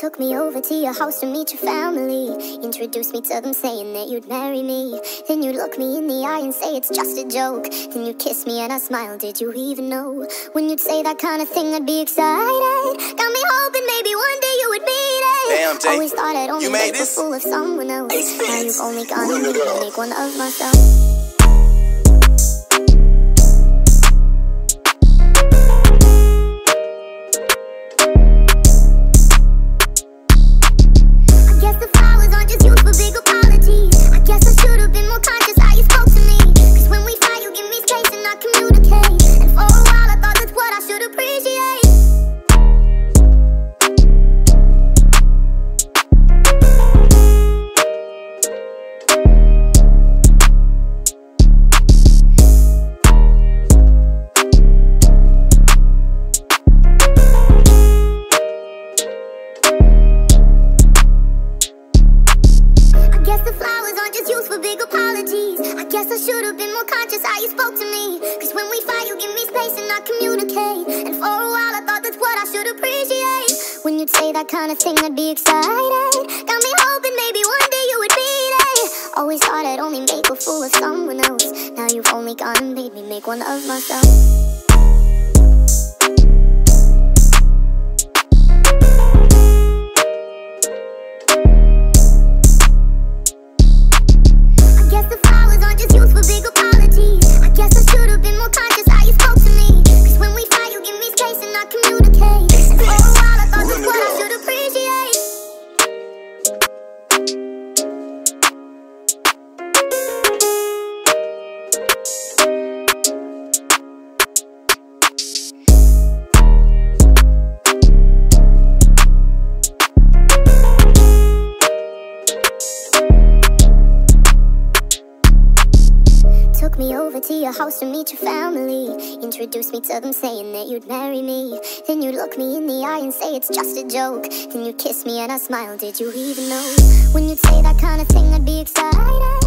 Took me over to your house to meet your family. Introduced me to them saying that you'd marry me. Then you'd look me in the eye and say it's just a joke. Then you'd kiss me and I smile. Did you even know? When you'd say that kind of thing, I'd be excited. Got me hoping maybe one day you would meet it. Damn, Jay. Always thought I'd only You made make this? a fool of someone else. Now you've only gone and made make one of myself. Guess I should have been more conscious how you spoke to me. Cause when we fight, you give me space and not communicate. And for a while, I thought that's what I should appreciate. When you'd say that kind of thing, I'd be excited. Got me hoping maybe one day you would be it. Always thought I'd only make a fool of someone else. Now you've only gone and made me make one of myself. Me over to your house to meet your family. Introduce me to them saying that you'd marry me. Then you'd look me in the eye and say it's just a joke. Then you'd kiss me and I smile. Did you even know? When you'd say that kind of thing, I'd be excited.